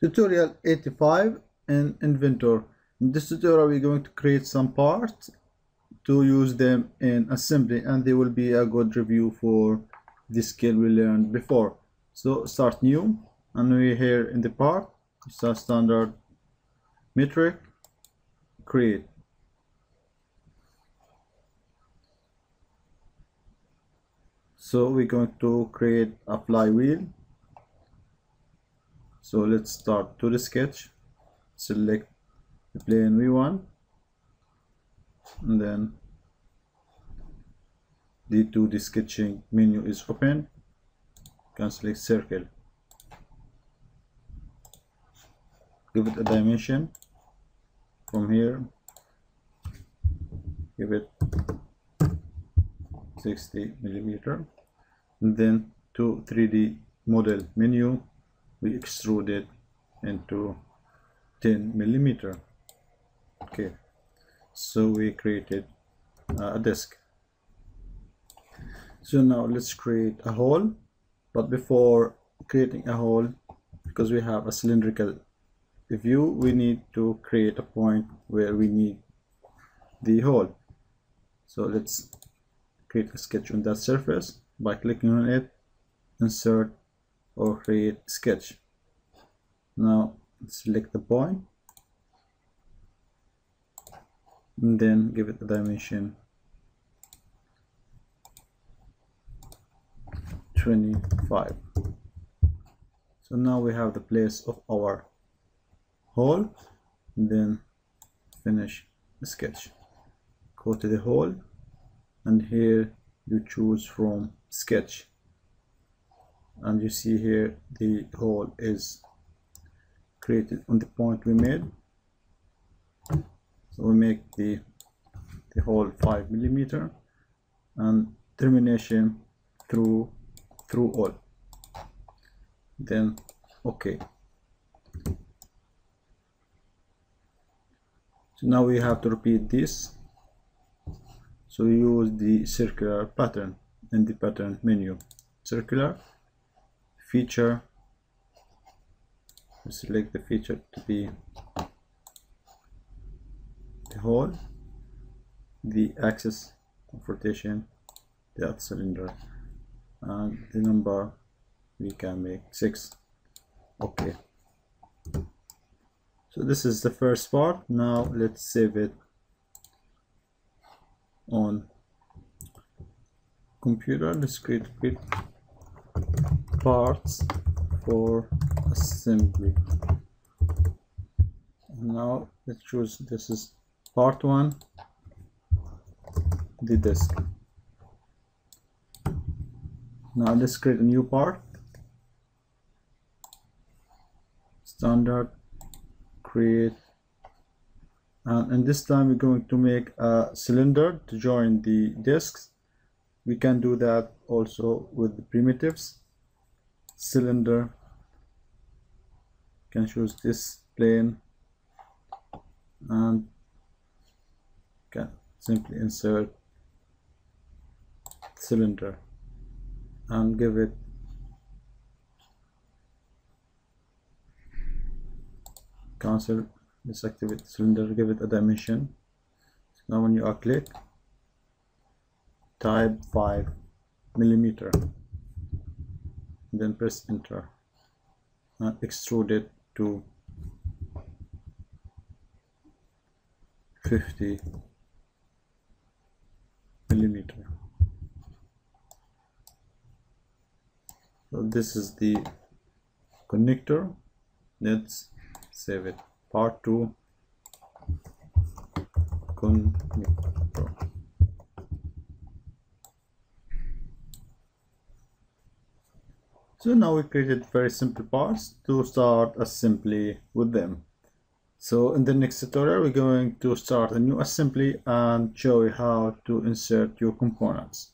Tutorial 85 in Inventor. In this tutorial we're going to create some parts to use them in assembly and they will be a good review for the skill we learned before. So start new and we're here in the part, start standard metric, create. So we're going to create a flywheel so let's start to the sketch. Select the plane we want. And then the 2D sketching menu is open. Can select circle. Give it a dimension. From here give it 60 millimeter. And then to 3D model menu we extrude it into 10 millimeter. Okay. So we created uh, a disk so now let's create a hole. But before creating a hole because we have a cylindrical view we need to create a point where we need the hole. So let's create a sketch on that surface by clicking on it. Insert or create sketch. Now select the point and then give it a dimension 25 so now we have the place of our hole then finish the sketch. Go to the hole and here you choose from sketch and you see here the hole is created on the point we made. So we make the the hole 5 millimeter and termination through through all. Then okay. So now we have to repeat this. So use the circular pattern in the pattern menu. Circular feature. Select the feature to be the hole the axis of rotation that cylinder and the number we can make six. Okay. So this is the first part. Now let's save it on computer. Let's create parts for assembly. Now let's choose this is part one the disk now let's create a new part. Standard create and, and this time we're going to make a cylinder to join the disks we can do that also with the primitives cylinder. Can choose this plane? And can simply insert cylinder and give it cancel disactivate cylinder give it a dimension. So now when you are click type 5 millimeter then press enter. And extrude it to 50 millimeter. So this is the connector. Let's save it. Part 2 connector So now we created very simple parts to start assembly with them. So in the next tutorial we're going to start a new assembly and show you how to insert your components.